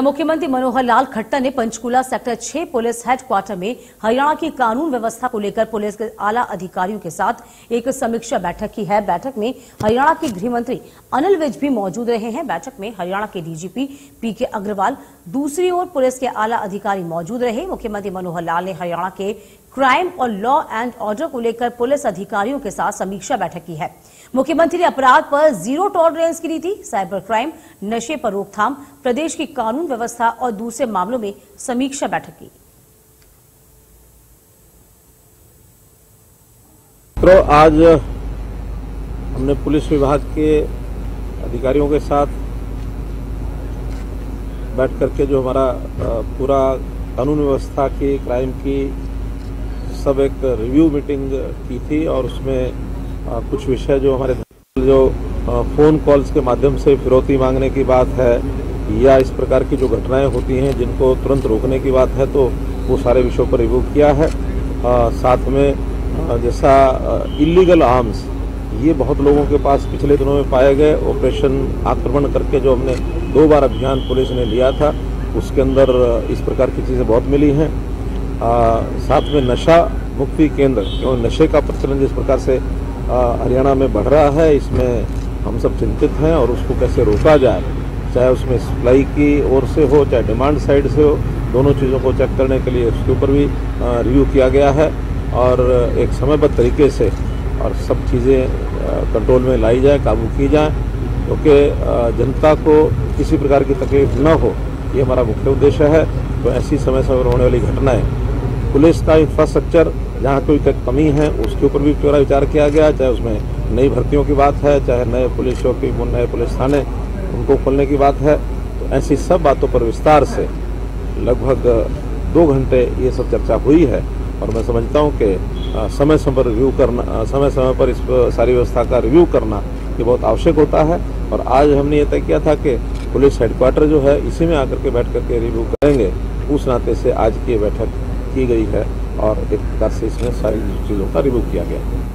मुख्यमंत्री मनोहर लाल खट्टर ने पंचकूला सेक्टर छह पुलिस हेडक्वार्टर में हरियाणा की कानून व्यवस्था को लेकर पुलिस के आला अधिकारियों के साथ एक समीक्षा बैठक की है। बैठक में हरियाणा के गृह मंत्री अनिल विज भी मौजूद रहे हैं। बैठक में हरियाणा के डीजीपी पीके अग्रवाल, दूसरी ओर पुलिस के आला अधिकारी मौजूद रहे। मुख्यमंत्री मनोहर लाल ने हरियाणा के क्राइम और लॉ एंड ऑर्डर को लेकर पुलिस अधिकारियों के साथ समीक्षा बैठक की है। मुख्यमंत्री ने अपराध पर ज़ीरो टॉलरेंस की नीति, साइबर क्राइम, नशे पर रोकथाम, प्रदेश की कानून व्यवस्था और दूसरे मामलों में समीक्षा बैठक की। तो आज हमने पुलिस विभाग के अधिकारियों के साथ बैठ करके जो हमारा पूरा कानून व्यवस्था की, क्राइम की सब एक रिव्यू मीटिंग की थी और उसमें अ, कुछ विषय जो हमारे जो फ़ोन कॉल्स के माध्यम से फिरौती मांगने की बात है या इस प्रकार की जो घटनाएँ होती हैं जिनको तुरंत रोकने की बात है तो वो सारे विषयों पर रिव्यू किया है। अ, साथ में जैसा इलीगल आर्म्स ये बहुत लोगों के पास पिछले दिनों में पाए गए ऑपरेशन आक्रमण करके जो हमने दो बार अभियान पुलिस ने लिया था उसके अंदर इस प्रकार की चीज़ें बहुत मिली हैं। आ, साथ में नशा मुक्ति केंद्र क्योंकि नशे का प्रचलन जिस प्रकार से हरियाणा में बढ़ रहा है इसमें हम सब चिंतित हैं और उसको कैसे रोका जाए चाहे उसमें सप्लाई की ओर से हो चाहे डिमांड साइड से हो दोनों चीज़ों को चेक करने के लिए उसके ऊपर भी रिव्यू किया गया है और एक समयबद्ध तरीके से और सब चीज़ें कंट्रोल में लाई जाए काबू की जाए क्योंकि जनता को किसी प्रकार की तकलीफ़ न हो ये हमारा मुख्य उद्देश्य है। तो ऐसी समय समय पर होने वाली घटनाएँ पुलिस का इंफ्रास्ट्रक्चर जहाँ कोई कमी है, उसके ऊपर भी पूरा विचार किया गया, चाहे उसमें नई भर्तियों की बात है, चाहे नए पुलिस चौकी नए पुलिस थाने, उनको खोलने की बात है। तो ऐसी सब बातों पर विस्तार से लगभग दो घंटे ये सब चर्चा हुई है। और मैं समझता हूँ कि समय समय पर रिव्यू करना समय समय पर इस सारी व्यवस्था का रिव्यू करना ये बहुत आवश्यक होता है। और आज हमने ये तय किया था कि पुलिस हेडक्वार्टर जो है, इसी में आकर के बैठ करके रिव्यू करेंगे। उस नाते से आज की बैठक की गई है और एक प्रकार से इसमें सारी चीज़ों का रिव्यू किया गया।